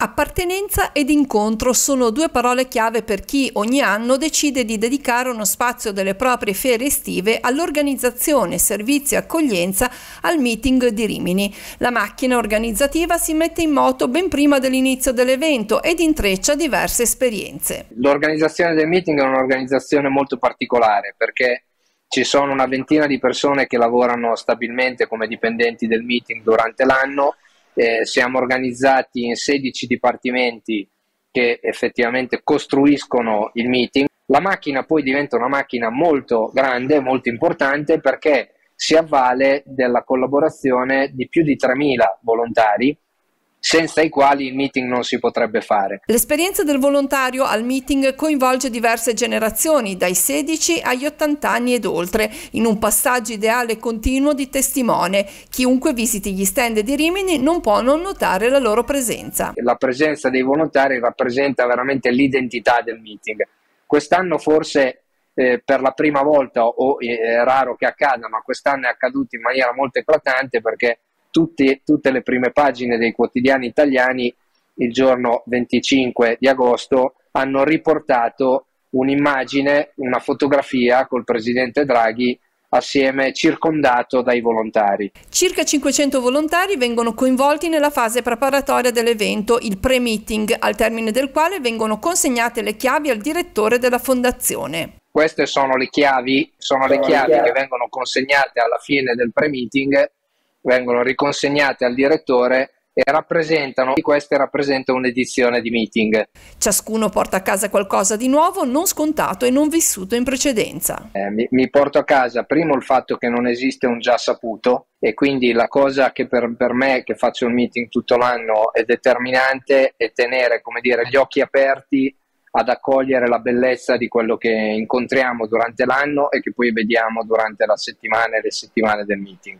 Appartenenza ed incontro sono due parole chiave per chi ogni anno decide di dedicare uno spazio delle proprie ferie estive all'organizzazione, servizio e accoglienza al meeting di Rimini. La macchina organizzativa si mette in moto ben prima dell'inizio dell'evento ed intreccia diverse esperienze. L'organizzazione del meeting è un'organizzazione molto particolare perché ci sono una ventina di persone che lavorano stabilmente come dipendenti del meeting durante l'anno eh, siamo organizzati in 16 dipartimenti che effettivamente costruiscono il meeting. La macchina poi diventa una macchina molto grande, molto importante perché si avvale della collaborazione di più di 3.000 volontari senza i quali il meeting non si potrebbe fare. L'esperienza del volontario al meeting coinvolge diverse generazioni, dai 16 agli 80 anni ed oltre, in un passaggio ideale e continuo di testimone. Chiunque visiti gli stand di Rimini non può non notare la loro presenza. La presenza dei volontari rappresenta veramente l'identità del meeting. Quest'anno forse eh, per la prima volta, o eh, è raro che accada, ma quest'anno è accaduto in maniera molto eclatante perché tutti, tutte le prime pagine dei quotidiani italiani il giorno 25 di agosto hanno riportato un'immagine, una fotografia col presidente Draghi assieme circondato dai volontari. Circa 500 volontari vengono coinvolti nella fase preparatoria dell'evento, il pre-meeting, al termine del quale vengono consegnate le chiavi al direttore della fondazione. Queste sono le chiavi, sono le chiavi che vengono consegnate alla fine del pre-meeting vengono riconsegnate al direttore e rappresentano, queste rappresentano un'edizione di meeting. Ciascuno porta a casa qualcosa di nuovo, non scontato e non vissuto in precedenza. Eh, mi, mi, porto a casa primo il fatto che non esiste un già saputo e quindi la cosa che per, per me che faccio il meeting tutto l'anno è determinante è tenere come dire, gli occhi aperti ad accogliere la bellezza di quello che incontriamo durante l'anno e che poi vediamo durante la settimana e le settimane del meeting.